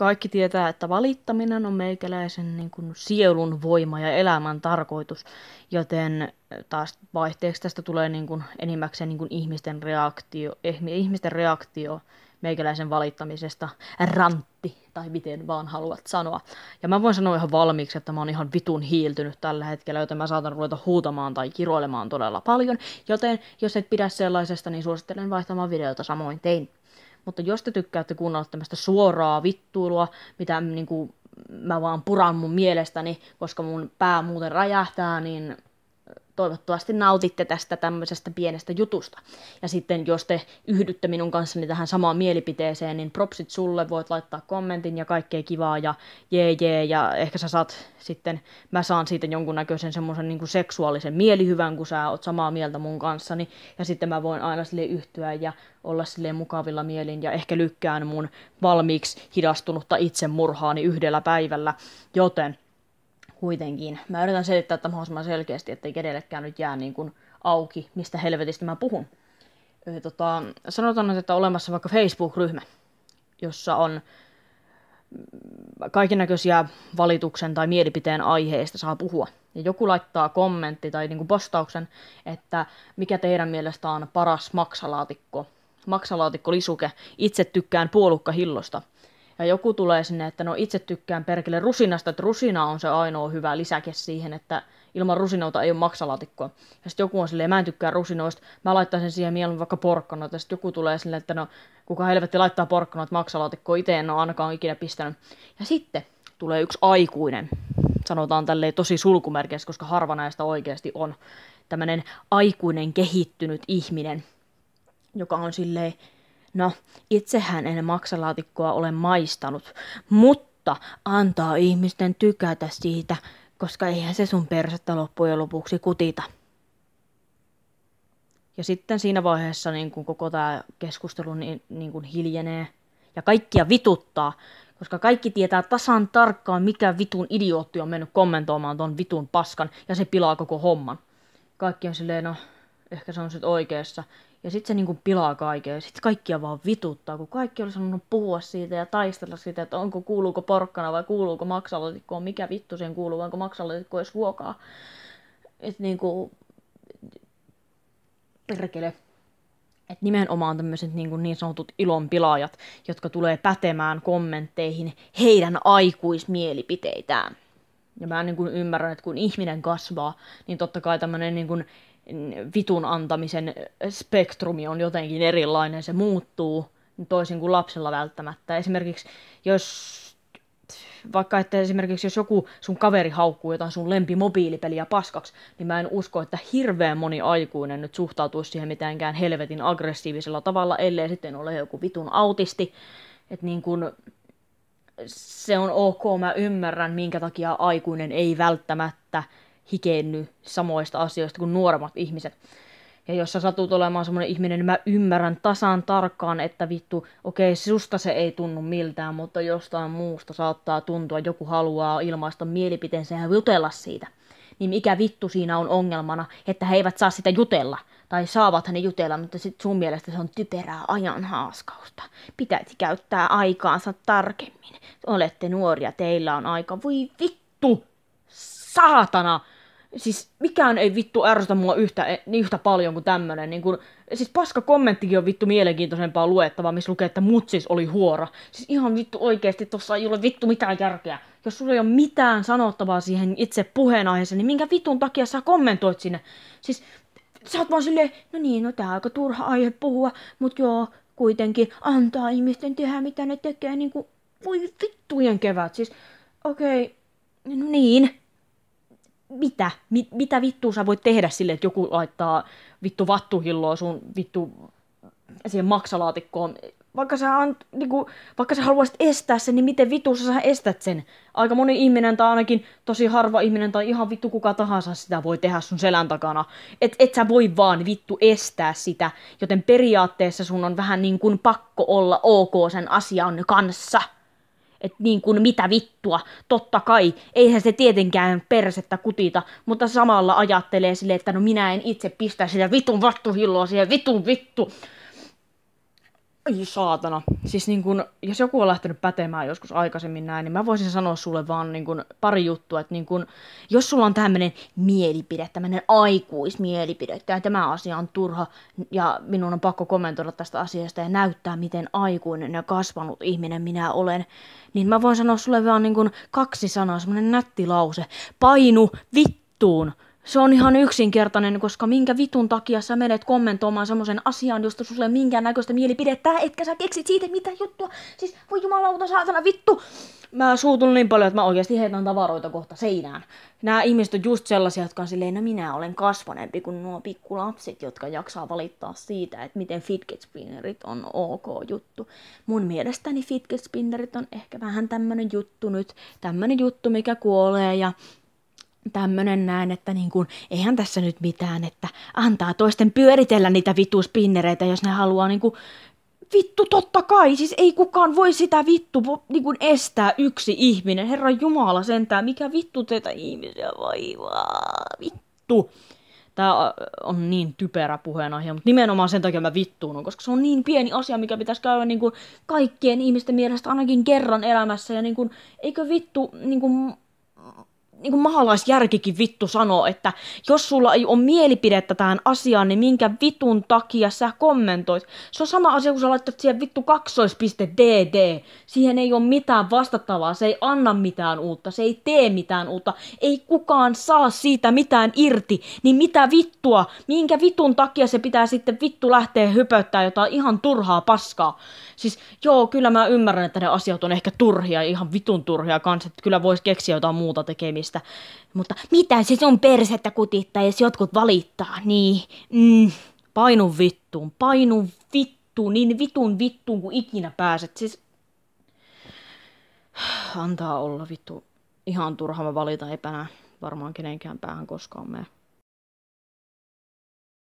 kaikki tietää, että valittaminen on meikäläisen niin kuin sielun voima ja elämän tarkoitus, joten taas vaihteeksi tästä tulee niin kuin enimmäkseen niin kuin ihmisten, reaktio, eh, ihmisten reaktio meikäläisen valittamisesta, rantti, tai miten vaan haluat sanoa. Ja mä voin sanoa ihan valmiiksi, että mä oon ihan vitun hiiltynyt tällä hetkellä, joten mä saatan ruveta huutamaan tai kiroilemaan todella paljon, joten jos et pidä sellaisesta, niin suosittelen vaihtamaan videota samoin tein. Mutta jos te tykkäätte kuunnella tämmöistä suoraa vittuilua, mitä niin kuin, mä vaan puran mun mielestäni, koska mun pää muuten räjähtää, niin toivottavasti nautitte tästä tämmöisestä pienestä jutusta. Ja sitten jos te yhdytte minun kanssani tähän samaan mielipiteeseen, niin propsit sulle, voit laittaa kommentin ja kaikkea kivaa ja jee jee. Ja ehkä sä saat sitten, mä saan siitä jonkunnäköisen semmoisen niin seksuaalisen mielihyvän, kun sä oot samaa mieltä mun kanssani. Ja sitten mä voin aina sille yhtyä ja olla sille mukavilla mielin ja ehkä lykkään mun valmiiksi hidastunutta itsemurhaani yhdellä päivällä, joten kuitenkin. Mä yritän selittää että mahdollisimman selkeästi, ettei kenellekään nyt jää niin kuin auki, mistä helvetistä mä puhun. Eli tota, sanotaan, että on olemassa vaikka Facebook-ryhmä, jossa on kaikennäköisiä valituksen tai mielipiteen aiheista saa puhua. Ja joku laittaa kommentti tai niin kuin postauksen, että mikä teidän mielestä on paras maksalaatikko, maksalaatikko lisuke. Itse tykkään puolukkahillosta ja joku tulee sinne, että no itse tykkään perkele rusinasta, että rusina on se ainoa hyvä lisäke siihen, että ilman rusinoita ei ole maksalaatikkoa. Ja sitten joku on silleen, mä en tykkää rusinoista, mä laittaisin siihen mieluummin vaikka porkkanot. Ja sitten joku tulee silleen, että no kuka helvetti laittaa porkkanot maksalaatikkoon, itse en ole ainakaan ikinä pistänyt. Ja sitten tulee yksi aikuinen, sanotaan tälleen tosi sulkumerkeissä, koska harva näistä oikeasti on tämmöinen aikuinen kehittynyt ihminen, joka on silleen, No, itsehän en maksalaatikkoa ole maistanut, mutta antaa ihmisten tykätä siitä, koska eihän se sun persettä loppujen lopuksi kutita. Ja sitten siinä vaiheessa niin kun koko tämä keskustelu niin, niin kun hiljenee ja kaikkia vituttaa, koska kaikki tietää tasan tarkkaan, mikä vitun idiootti on mennyt kommentoimaan ton vitun paskan ja se pilaa koko homman. Kaikki on silleen, no ehkä se on sitten oikeassa. Ja sitten se niinku pilaa kaiken. Ja sitten kaikkia vaan vituttaa, kun kaikki olisi sanonut puhua siitä ja taistella siitä, että onko kuuluuko porkkana vai kuuluuko maksalatikkoon, mikä vittu siihen kuuluu, vai onko maksalatikko edes ruokaa. Että niinku, perkele. Että nimenomaan tämmöiset niin, niin sanotut ilonpilaajat, jotka tulee pätemään kommentteihin heidän aikuismielipiteitään. Ja mä niin kuin ymmärrän, että kun ihminen kasvaa, niin totta kai tämmöinen niin kuin vitun antamisen spektrumi on jotenkin erilainen, se muuttuu toisin kuin lapsella välttämättä. Esimerkiksi jos vaikka että esimerkiksi jos joku sun kaveri haukkuu jotain sun lempimobiilipeliä paskaksi, niin mä en usko, että hirveän moni aikuinen nyt suhtautuisi siihen mitenkään helvetin aggressiivisella tavalla, ellei sitten ole joku vitun autisti. Että niin kun, se on ok, mä ymmärrän, minkä takia aikuinen ei välttämättä hikenny samoista asioista kuin nuoremmat ihmiset. Ja jos sä satut olemaan semmoinen ihminen, niin mä ymmärrän tasan tarkkaan, että vittu, okei, okay, susta se ei tunnu miltään, mutta jostain muusta saattaa tuntua, joku haluaa ilmaista mielipiteensä ja jutella siitä. Niin mikä vittu siinä on ongelmana, että he eivät saa sitä jutella. Tai saavat ne jutella, mutta sit sun mielestä se on typerää ajan haaskausta. Pitäisi käyttää aikaansa tarkemmin. Olette nuoria, teillä on aika. Voi vittu! Saatana! Siis mikään ei vittu ärsytä mua yhtä, yhtä paljon kuin tämmönen. Niin kun, siis paska kommenttikin on vittu mielenkiintoisempaa luettavaa, missä lukee, että mutsis oli huora. Siis ihan vittu oikeesti, tossa ei ole vittu mitään järkeä. Jos sulla ei ole mitään sanottavaa siihen itse puheenaiheeseen, niin minkä vitun takia sä kommentoit sinne? Siis sä oot vaan silleen, no niin, no tää on aika turha aihe puhua, mut joo, kuitenkin antaa ihmisten tehdä mitä ne tekee, niin kuin, voi vittujen kevät. Siis, okei, okay, no niin, mitä? Mi- mitä vittua sä voit tehdä sille, että joku laittaa vittu vattuhilloa sun vittu siihen maksalaatikkoon. Vaikka sä, an, niinku, vaikka sä haluaisit estää sen, niin miten vittu sä estät sen? Aika moni ihminen tai ainakin tosi harva ihminen tai ihan vittu kuka tahansa sitä voi tehdä sun selän takana. Et, et sä voi vaan vittu estää sitä, joten periaatteessa sun on vähän niin kuin pakko olla ok sen asian kanssa että niin kuin mitä vittua, totta kai, eihän se tietenkään persettä kutita, mutta samalla ajattelee sille, että no minä en itse pistä sitä vitun vattuhilloa siihen vitun vittu. Ai saatana. Siis niin kun, jos joku on lähtenyt pätemään joskus aikaisemmin näin, niin mä voisin sanoa sulle vaan niin kun, pari juttua, että niin kun, jos sulla on tämmöinen mielipide, tämmöinen aikuismielipide, ja tämä asia on turha, ja minun on pakko kommentoida tästä asiasta ja näyttää, miten aikuinen ja kasvanut ihminen minä olen, niin mä voin sanoa sulle vaan niin kun, kaksi sanaa, semmoinen nätti lause. Painu vittuun se on ihan yksinkertainen, koska minkä vitun takia sä menet kommentoimaan semmoisen asian, josta sulle ei minkään näköistä mielipidettä, etkä sä keksit siitä mitä juttua. Siis voi jumalauta saatana vittu. Mä suutun niin paljon, että mä oikeasti heitän tavaroita kohta seinään. Nämä ihmiset on just sellaisia, jotka on silleen, no minä olen kasvaneempi kuin nuo pikkulapset, jotka jaksaa valittaa siitä, että miten fidget spinnerit on ok juttu. Mun mielestäni fidget spinnerit on ehkä vähän tämmönen juttu nyt, tämmönen juttu, mikä kuolee ja tämmönen näin, että niin kuin, eihän tässä nyt mitään, että antaa toisten pyöritellä niitä vituspinnereitä, jos ne haluaa niin kuin, vittu totta kai, siis ei kukaan voi sitä vittu niin kuin estää yksi ihminen, herra Jumala sentään, mikä vittu teitä ihmisiä vaivaa, vittu. Tää on niin typerä puheenaihe, mutta nimenomaan sen takia mä vittuun, koska se on niin pieni asia, mikä pitäisi käydä niin kuin kaikkien ihmisten mielestä ainakin kerran elämässä. Ja niin kuin, eikö vittu niin kuin, niin kuin mahalaisjärkikin vittu sanoo, että jos sulla ei ole mielipidettä tähän asiaan, niin minkä vitun takia sä kommentoit. Se on sama asia, kun sä laittat siihen vittu kaksoispiste DD. Siihen ei ole mitään vastattavaa, se ei anna mitään uutta, se ei tee mitään uutta. Ei kukaan saa siitä mitään irti, niin mitä vittua, minkä vitun takia se pitää sitten vittu lähteä hypöttää jotain ihan turhaa paskaa. Siis joo, kyllä mä ymmärrän, että ne asiat on ehkä turhia, ihan vitun turhia kanssa, että kyllä voisi keksiä jotain muuta tekemistä. Mutta mitä se on persettä kutittaa, jos jotkut valittaa, niin mm, painu vittuun, painu vittuun, niin vitun vittuun kuin ikinä pääset. Siis antaa olla vittu. Ihan turha mä valita epänä varmaan kenenkään päähän koskaan mene.